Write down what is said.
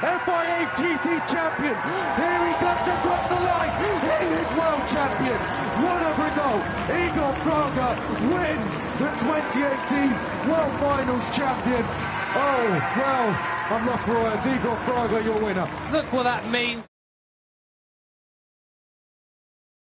FIA GT champion. Here he comes across the line. He is world champion. What a result. Igor Fraga wins the 2018 World Finals champion. Oh, well, I'm not for words. Igor Fraga, your winner. Look what that means.